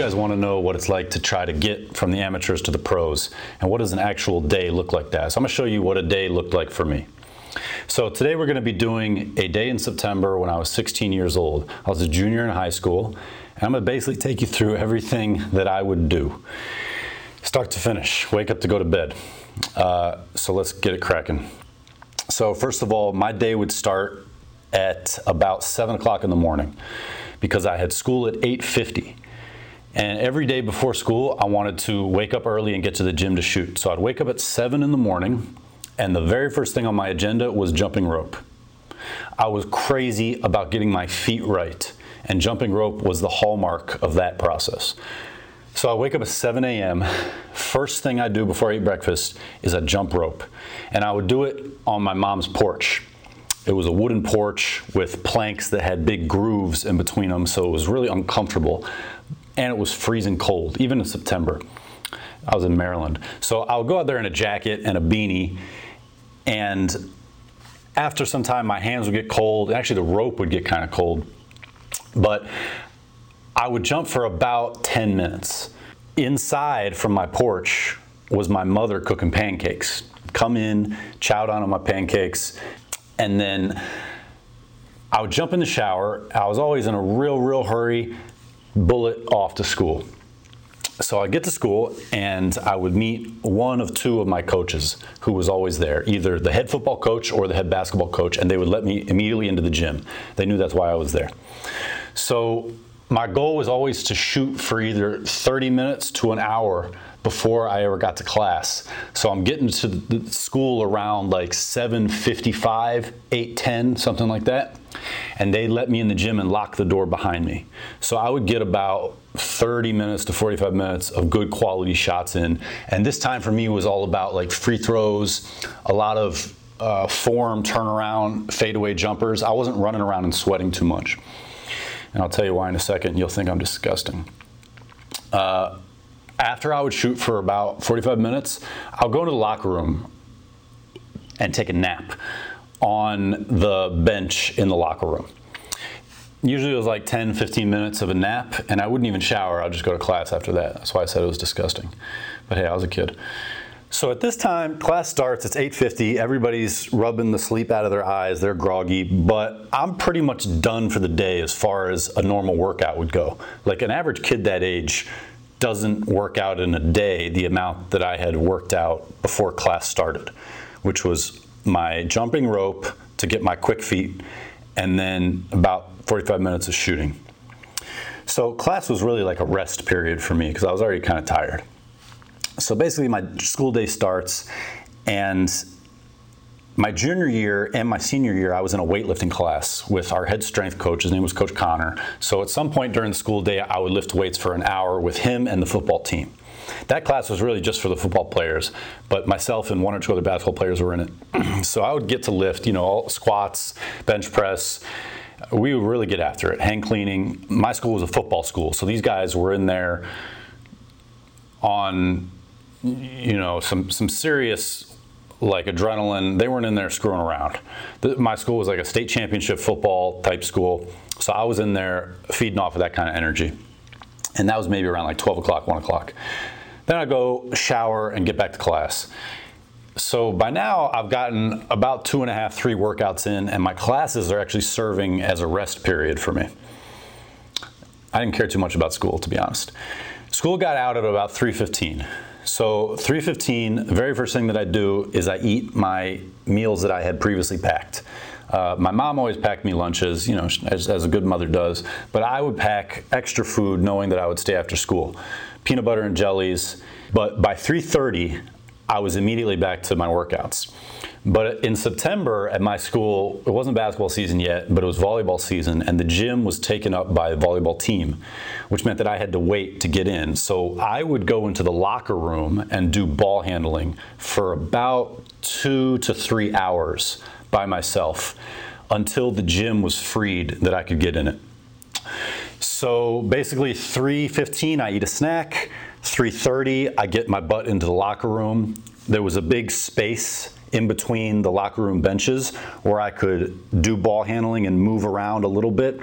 guys want to know what it's like to try to get from the amateurs to the pros and what does an actual day look like that. So I'm going to show you what a day looked like for me. So today we're going to be doing a day in September when I was 16 years old. I was a junior in high school and I'm going to basically take you through everything that I would do. Start to finish, wake up to go to bed. Uh, so let's get it cracking. So first of all, my day would start at about 7 o'clock in the morning because I had school at 8.50. And every day before school, I wanted to wake up early and get to the gym to shoot. So I'd wake up at 7 in the morning, and the very first thing on my agenda was jumping rope. I was crazy about getting my feet right, and jumping rope was the hallmark of that process. So I wake up at 7 a.m. First thing I do before I eat breakfast is I jump rope. And I would do it on my mom's porch. It was a wooden porch with planks that had big grooves in between them, so it was really uncomfortable. And it was freezing cold, even in September. I was in Maryland. So I would go out there in a jacket and a beanie, and after some time, my hands would get cold. Actually, the rope would get kind of cold. But I would jump for about 10 minutes. Inside from my porch was my mother cooking pancakes. Come in, chow down on my pancakes, and then I would jump in the shower. I was always in a real, real hurry, bullet off to school. So I get to school and I would meet one of two of my coaches who was always there, either the head football coach or the head basketball coach, and they would let me immediately into the gym. They knew that's why I was there. So my goal was always to shoot for either 30 minutes to an hour before I ever got to class. So I'm getting to the school around like 7:55, 8:10, something like that. And they let me in the gym and lock the door behind me. So I would get about 30 minutes to 45 minutes of good quality shots in. And this time for me was all about like free throws, a lot of uh, form, turnaround, fadeaway jumpers. I wasn't running around and sweating too much. And I'll tell you why in a second. You'll think I'm disgusting. Uh, after I would shoot for about 45 minutes, I'll go into the locker room and take a nap on the bench in the locker room. Usually it was like 10, 15 minutes of a nap, and I wouldn't even shower. I'd just go to class after that. That's why I said it was disgusting. But hey, I was a kid. So at this time, class starts, it's 8.50, everybody's rubbing the sleep out of their eyes, they're groggy, but I'm pretty much done for the day as far as a normal workout would go. Like an average kid that age doesn't work out in a day the amount that I had worked out before class started, which was my jumping rope to get my quick feet, and then about 45 minutes of shooting. So class was really like a rest period for me because I was already kind of tired. So basically, my school day starts, and my junior year and my senior year, I was in a weightlifting class with our head strength coach. His name was Coach Connor. So at some point during the school day, I would lift weights for an hour with him and the football team. That class was really just for the football players, but myself and one or two other basketball players were in it. so I would get to lift, you know, all squats, bench press. We would really get after it. Hang cleaning. My school was a football school, so these guys were in there on, you know, some some serious like adrenaline. They weren't in there screwing around. The, my school was like a state championship football type school, so I was in there feeding off of that kind of energy. And that was maybe around like 12 o'clock, 1 o'clock. Then I go shower and get back to class. So by now, I've gotten about two and a half, three workouts in, and my classes are actually serving as a rest period for me. I didn't care too much about school, to be honest. School got out at about 3:15. So 3:15, the very first thing that I do is I eat my meals that I had previously packed. Uh, my mom always packed me lunches, you know, as, as, a good mother does, but I would pack extra food knowing that I would stay after school. Peanut butter and jellies, but by 3:30, I was immediately back to my workouts. But in September at my school, it wasn't basketball season yet, but it was volleyball season, and the gym was taken up by a volleyball team, which meant that I had to wait to get in. So I would go into the locker room and do ball handling for about two to three hours by myself until the gym was freed that I could get in it. So basically 3:15 I eat a snack, 3:30 I get my butt into the locker room. There was a big space in between the locker room benches where I could do ball handling and move around a little bit.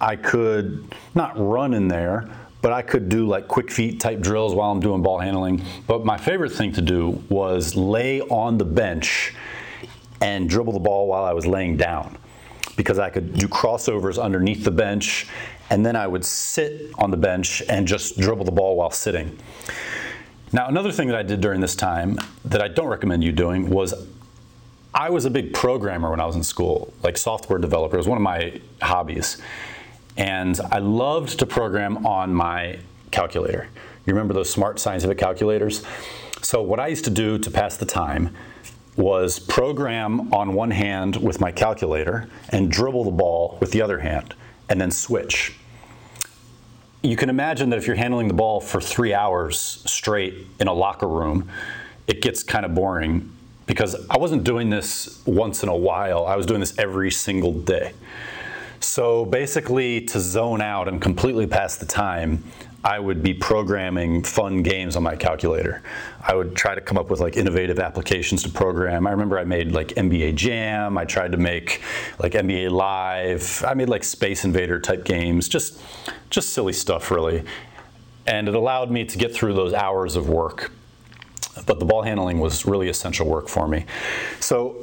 I could not run in there, but I could do like quick feet type drills while I'm doing ball handling. But my favorite thing to do was lay on the bench and dribble the ball while I was laying down because I could do crossovers underneath the bench and then I would sit on the bench and just dribble the ball while sitting. Now, another thing that I did during this time that I don't recommend you doing was I was a big programmer when I was in school, like software developer. It was one of my hobbies. And I loved to program on my calculator. You remember those smart scientific calculators? So, what I used to do to pass the time was program on one hand with my calculator and dribble the ball with the other hand and then switch. You can imagine that if you're handling the ball for three hours straight in a locker room, it gets kind of boring because I wasn't doing this once in a while. I was doing this every single day. So basically, to zone out and completely pass the time, I would be programming fun games on my calculator. I would try to come up with like innovative applications to program. I remember I made like NBA Jam. I tried to make like NBA Live. I made like Space Invader type games. Just, just silly stuff, really. And it allowed me to get through those hours of work. But the ball handling was really essential work for me. So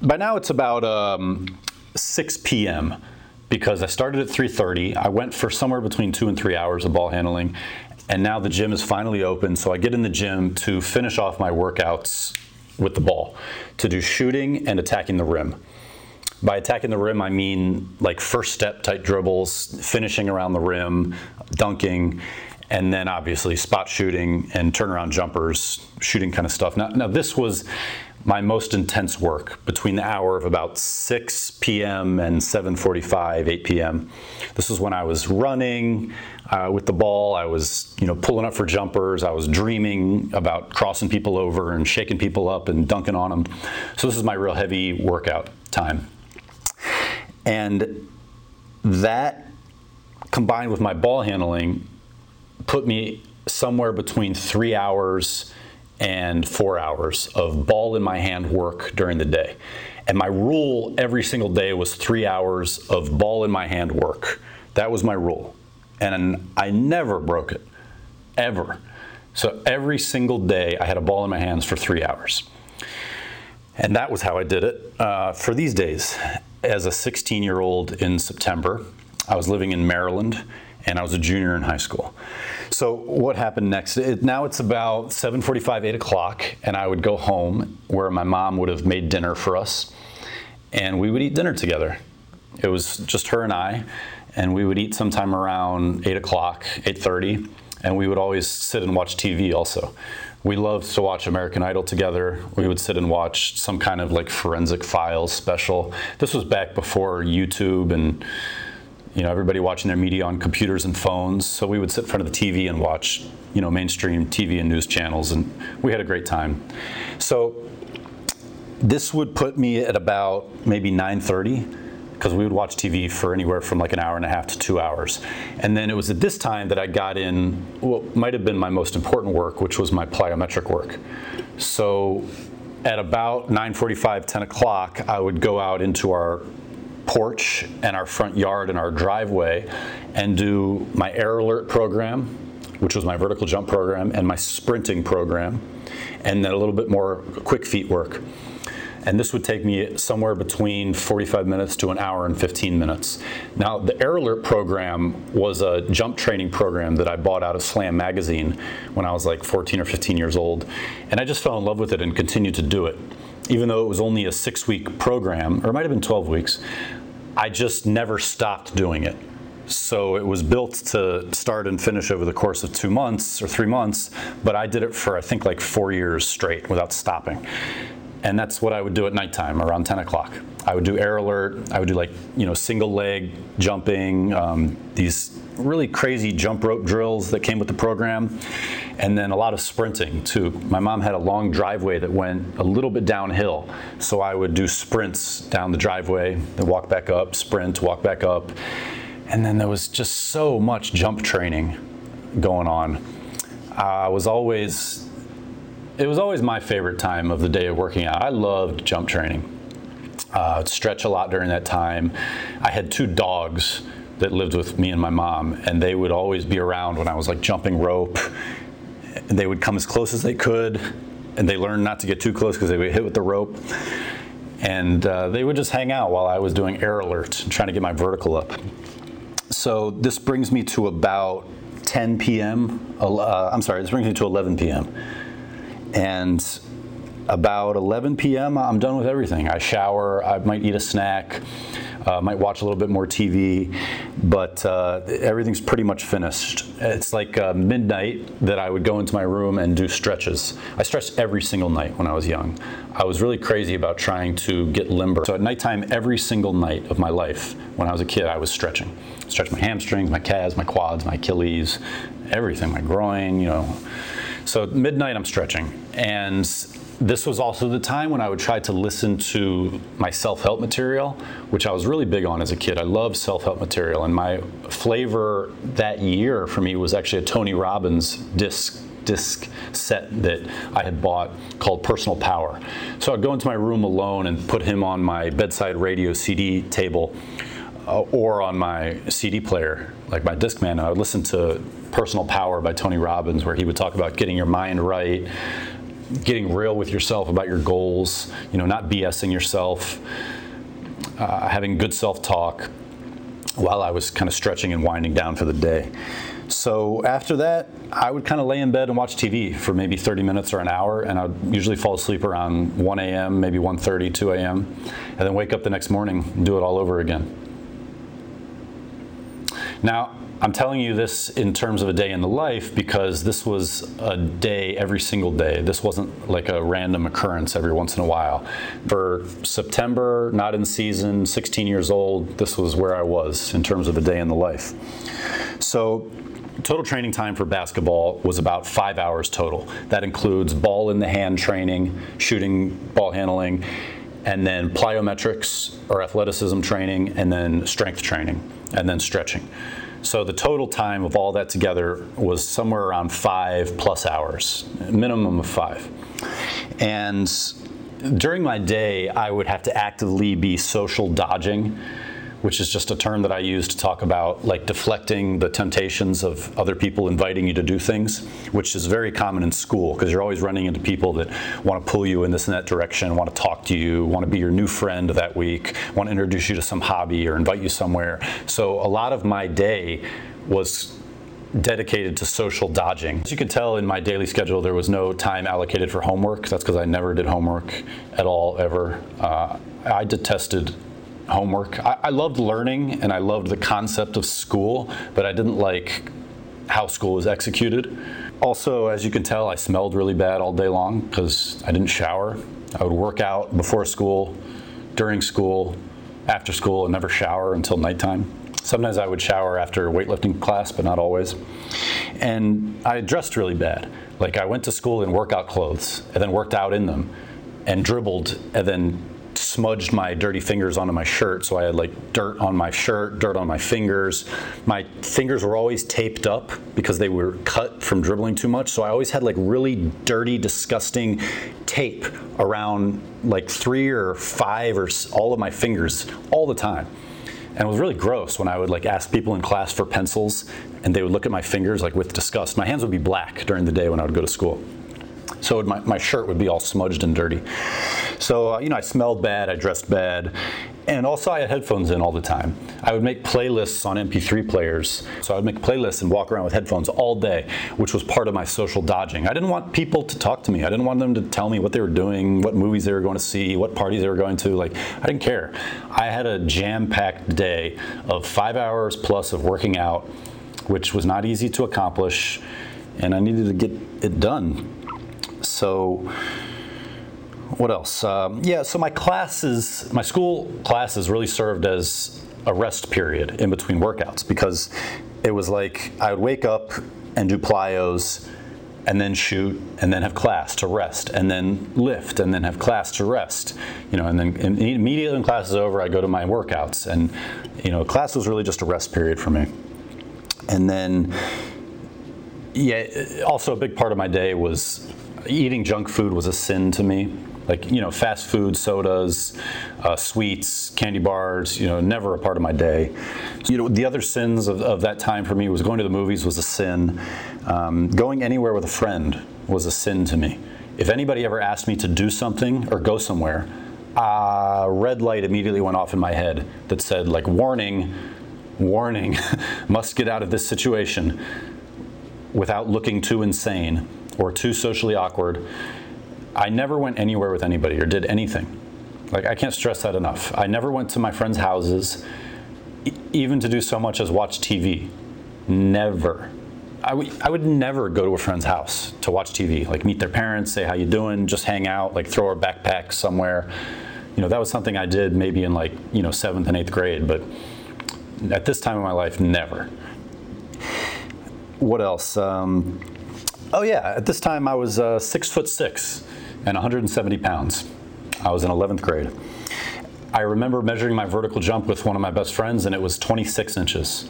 by now it's about um, 6 p.m because I started at 3:30. I went for somewhere between two and three hours of ball handling, and now the gym is finally open. So I get in the gym to finish off my workouts with the ball, to do shooting and attacking the rim. By attacking the rim, I mean like first step type dribbles, finishing around the rim, dunking, and then obviously spot shooting and turnaround jumpers, shooting kind of stuff. Now, now this was my most intense work between the hour of about 6 p.m. and 7:45, 8 p.m. This is when I was running uh, with the ball. I was, you know, pulling up for jumpers. I was dreaming about crossing people over and shaking people up and dunking on them. So this is my real heavy workout time. And that combined with my ball handling put me somewhere between three hours and four hours of ball in my hand work during the day. And my rule every single day was three hours of ball in my hand work. That was my rule. And I never broke it, ever. So every single day I had a ball in my hands for three hours. And that was how I did it uh, for these days. As a 16 year old in September, I was living in Maryland and I was a junior in high school. So what happened next? It, now it's about 7:45, 8 o'clock, and I would go home where my mom would have made dinner for us, and we would eat dinner together. It was just her and I, and we would eat sometime around 8 o'clock, 8:30, and we would always sit and watch TV also. We loved to watch American Idol together. We would sit and watch some kind of like forensic files special. This was back before YouTube and you know, everybody watching their media on computers and phones. So we would sit in front of the TV and watch, you know, mainstream TV and news channels, and we had a great time. So this would put me at about maybe 9:30 because we would watch TV for anywhere from like an hour and a half to two hours. And then it was at this time that I got in what might have been my most important work, which was my plyometric work. So at about 9:45, 10 o'clock, I would go out into our porch and our front yard and our driveway and do my air alert program, which was my vertical jump program, and my sprinting program, and then a little bit more quick feet work. And this would take me somewhere between 45 minutes to an hour and 15 minutes. Now, the Air Alert program was a jump training program that I bought out of Slam magazine when I was like 14 or 15 years old. And I just fell in love with it and continued to do it even though it was only a six week program, or it might have been 12 weeks, I just never stopped doing it. So it was built to start and finish over the course of two months or three months, but I did it for I think like four years straight without stopping. And that's what I would do at nighttime around 10 o'clock. I would do air alert. I would do like, you know, single leg jumping, um, these really crazy jump rope drills that came with the program, and then a lot of sprinting too. My mom had a long driveway that went a little bit downhill, so I would do sprints down the driveway, then walk back up, sprint, walk back up. And then there was just so much jump training going on. I was always, it was always my favorite time of the day of working out. I loved jump training. Uh, stretch a lot during that time. I had two dogs that lived with me and my mom, and they would always be around when I was like jumping rope. And they would come as close as they could, and they learned not to get too close because they would hit with the rope. And uh, they would just hang out while I was doing air alert, trying to get my vertical up. So this brings me to about 10 p.m. Uh, I'm sorry, this brings me to 11 p.m. And about 11 p.m., I'm done with everything. I shower, I might eat a snack, uh, might watch a little bit more TV, but uh, everything's pretty much finished. It's like uh, midnight that I would go into my room and do stretches. I stretched every single night when I was young. I was really crazy about trying to get limber. So at nighttime, every single night of my life, when I was a kid, I was stretching. Stretch my hamstrings, my calves, my quads, my Achilles, everything, my groin, you know. So midnight, I'm stretching. And this was also the time when I would try to listen to my self-help material, which I was really big on as a kid. I love self-help material, and my flavor that year for me was actually a Tony Robbins disc disc set that I had bought called Personal Power. So I'd go into my room alone and put him on my bedside radio CD table uh, or on my CD player, like my Discman, I would listen to Personal Power by Tony Robbins, where he would talk about getting your mind right, getting real with yourself about your goals, you know, not BSing yourself, uh, having good self-talk while I was kind of stretching and winding down for the day. So after that, I would kind of lay in bed and watch TV for maybe 30 minutes or an hour, and I'd usually fall asleep around 1 a.m., maybe 1.30, 2 a.m., and then wake up the next morning and do it all over again. Now, I'm telling you this in terms of a day in the life because this was a day every single day. This wasn't like a random occurrence every once in a while. For September, not in season, 16 years old, this was where I was in terms of a day in the life. So total training time for basketball was about five hours total. That includes ball in the hand training, shooting, ball handling, and then plyometrics or athleticism training, and then strength training, and then stretching. So the total time of all that together was somewhere around five plus hours, minimum of five. And during my day, I would have to actively be social dodging which is just a term that I use to talk about like deflecting the temptations of other people inviting you to do things, which is very common in school because you're always running into people that want to pull you in this and that direction, want to talk to you, want to be your new friend that week, want to introduce you to some hobby or invite you somewhere. So a lot of my day was dedicated to social dodging. As you can tell in my daily schedule, there was no time allocated for homework. That's because I never did homework at all, ever. Uh, I detested homework. I, I loved learning and I loved the concept of school, but I didn't like how school was executed. Also, as you can tell, I smelled really bad all day long because I didn't shower. I would work out before school, during school, after school, and never shower until nighttime. Sometimes I would shower after weightlifting class, but not always. And I dressed really bad. Like I went to school in workout clothes and then worked out in them and dribbled and then smudged my dirty fingers onto my shirt. So I had like dirt on my shirt, dirt on my fingers. My fingers were always taped up because they were cut from dribbling too much. So I always had like really dirty, disgusting tape around like three or five or all of my fingers all the time. And it was really gross when I would like ask people in class for pencils and they would look at my fingers like with disgust. My hands would be black during the day when I would go to school. So my, my shirt would be all smudged and dirty. So, uh, you know, I smelled bad, I dressed bad, and also I had headphones in all the time. I would make playlists on MP3 players. So I would make playlists and walk around with headphones all day, which was part of my social dodging. I didn't want people to talk to me. I didn't want them to tell me what they were doing, what movies they were going to see, what parties they were going to. Like, I didn't care. I had a jam-packed day of five hours plus of working out, which was not easy to accomplish, and I needed to get it done. So what else? Um, yeah, so my classes, my school classes really served as a rest period in between workouts because it was like I would wake up and do plyos and then shoot and then have class to rest and then lift and then have class to rest you know and then immediately when class is over i go to my workouts and you know class was really just a rest period for me and then yeah also a big part of my day was eating junk food was a sin to me Like, you know, fast food, sodas, uh, sweets, candy bars, you know, never a part of my day. You know, the other sins of, of that time for me was going to the movies was a sin. Um, going anywhere with a friend was a sin to me. If anybody ever asked me to do something or go somewhere, a red light immediately went off in my head that said, like, warning, warning, must get out of this situation without looking too insane or too socially awkward. I never went anywhere with anybody or did anything. Like, I can't stress that enough. I never went to my friends' houses, even to do so much as watch TV. Never. I would, I would never go to a friend's house to watch TV, like meet their parents, say how you doing, just hang out, like throw our backpack somewhere. You know, that was something I did maybe in like, you know, seventh and eighth grade, but at this time in my life, never. What else? Um, oh yeah, at this time I was uh, six foot six and 170 pounds. I was in 11th grade. I remember measuring my vertical jump with one of my best friends, and it was 26 inches.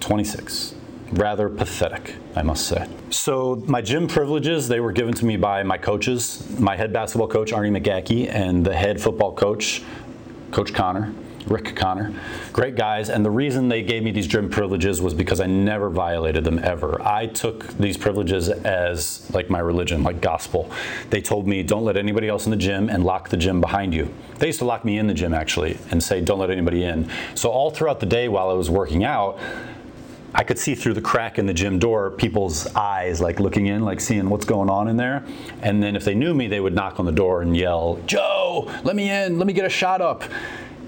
26. Rather pathetic, I must say. So my gym privileges, they were given to me by my coaches, my head basketball coach, Arnie McGackie, and the head football coach, Coach Connor. Rick Connor. Great guys, and the reason they gave me these gym privileges was because I never violated them ever. I took these privileges as like my religion, like gospel. They told me, don't let anybody else in the gym and lock the gym behind you. They used to lock me in the gym actually and say, don't let anybody in. So all throughout the day while I was working out, I could see through the crack in the gym door people's eyes, like looking in, like seeing what's going on in there. And then if they knew me, they would knock on the door and yell, Joe, let me in, let me get a shot up.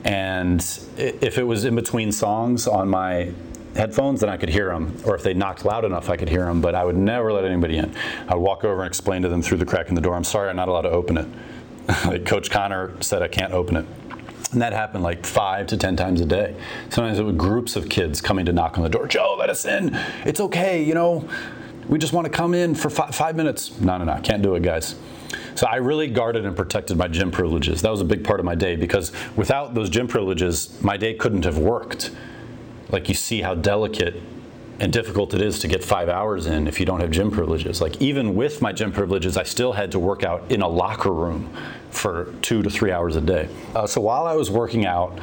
And if it was in between songs on my headphones, then I could hear them. Or if they knocked loud enough, I could hear them. But I would never let anybody in. I would walk over and explain to them through the crack in the door, I'm sorry, I'm not allowed to open it. like Coach Connor said, I can't open it. And that happened like five to 10 times a day. Sometimes it was groups of kids coming to knock on the door. Joe, let us in. It's okay, you know, we just want to come in for fi- five minutes. No, no, no, can't do it, guys. So I really guarded and protected my gym privileges. That was a big part of my day because without those gym privileges, my day couldn't have worked. Like you see how delicate and difficult it is to get five hours in if you don't have gym privileges. Like even with my gym privileges, I still had to work out in a locker room for two to three hours a day. Uh, so while I was working out,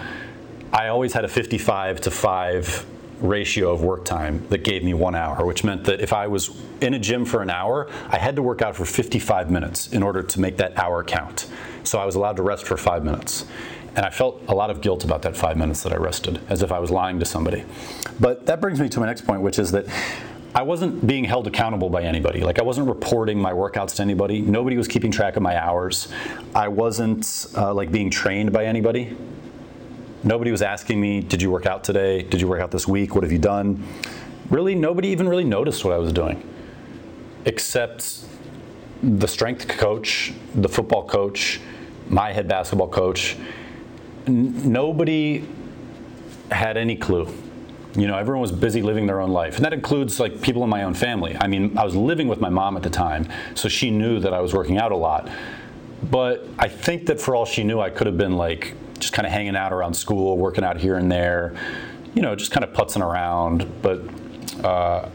I always had a 55 to 5 ratio of work time that gave me one hour, which meant that if I was in a gym for an hour, I had to work out for 55 minutes in order to make that hour count. So I was allowed to rest for five minutes. And I felt a lot of guilt about that five minutes that I rested, as if I was lying to somebody. But that brings me to my next point, which is that I wasn't being held accountable by anybody. Like I wasn't reporting my workouts to anybody. Nobody was keeping track of my hours. I wasn't uh, like being trained by anybody. Nobody was asking me, did you work out today? Did you work out this week? What have you done? Really, nobody even really noticed what I was doing, except the strength coach, the football coach, my head basketball coach. N- nobody had any clue. You know, everyone was busy living their own life. And that includes like people in my own family. I mean, I was living with my mom at the time, so she knew that I was working out a lot. But I think that for all she knew, I could have been like just kind of hanging out around school, working out here and there, you know, just kind of putzing around. But uh,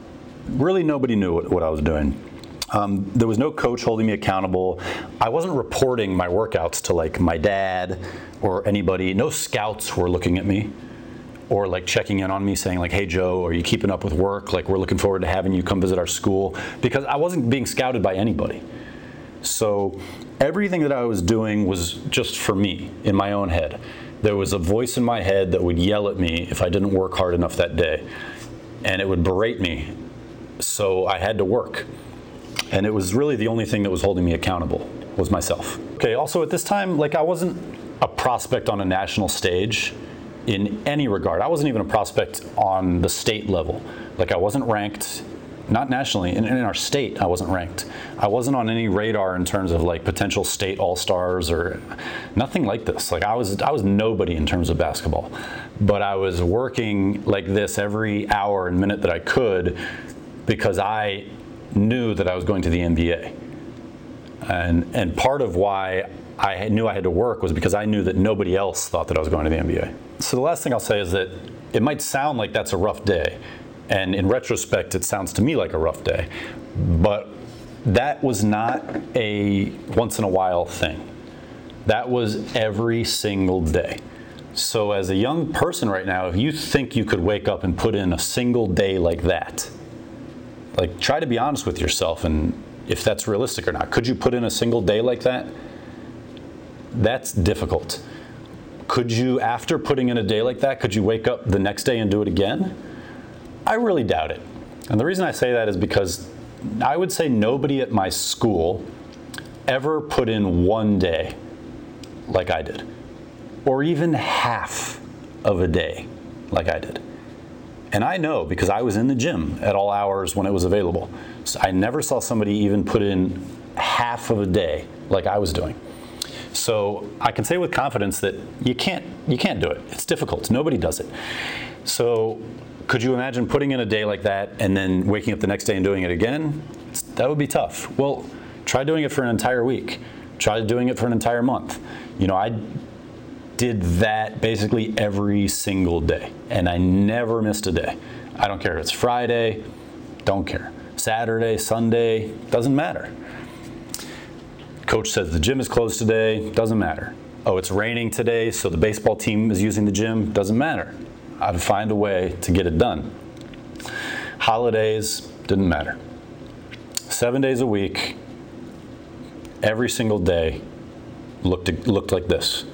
really, nobody knew what, what I was doing. Um, there was no coach holding me accountable. I wasn't reporting my workouts to like my dad or anybody. No scouts were looking at me or like checking in on me saying like hey joe are you keeping up with work like we're looking forward to having you come visit our school because i wasn't being scouted by anybody so everything that i was doing was just for me in my own head there was a voice in my head that would yell at me if i didn't work hard enough that day and it would berate me so i had to work and it was really the only thing that was holding me accountable was myself okay also at this time like i wasn't a prospect on a national stage in any regard. I wasn't even a prospect on the state level. Like I wasn't ranked, not nationally, in, in our state, I wasn't ranked. I wasn't on any radar in terms of like potential state all stars or nothing like this. Like I was, I was nobody in terms of basketball, but I was working like this every hour and minute that I could because I knew that I was going to the NBA. And, and part of why I knew I had to work was because I knew that nobody else thought that I was going to the NBA. So the last thing I'll say is that it might sound like that's a rough day, and in retrospect, it sounds to me like a rough day, but that was not a once in a while thing. That was every single day. So, as a young person right now, if you think you could wake up and put in a single day like that, like try to be honest with yourself and if that's realistic or not. Could you put in a single day like that? That's difficult. Could you, after putting in a day like that, could you wake up the next day and do it again? I really doubt it. And the reason I say that is because I would say nobody at my school ever put in one day like I did, or even half of a day like I did. And I know because I was in the gym at all hours when it was available. So I never saw somebody even put in half of a day like I was doing. So I can say with confidence that you can't you can't do it. It's difficult. Nobody does it. So could you imagine putting in a day like that and then waking up the next day and doing it again? That would be tough. Well, try doing it for an entire week. Try doing it for an entire month. You know, I did that basically every single day, and I never missed a day. I don't care if it's Friday, don't care. Saturday, Sunday, doesn't matter. Coach says the gym is closed today, doesn't matter. Oh, it's raining today, so the baseball team is using the gym, doesn't matter. I'd find a way to get it done. Holidays, didn't matter. Seven days a week, every single day looked, looked like this.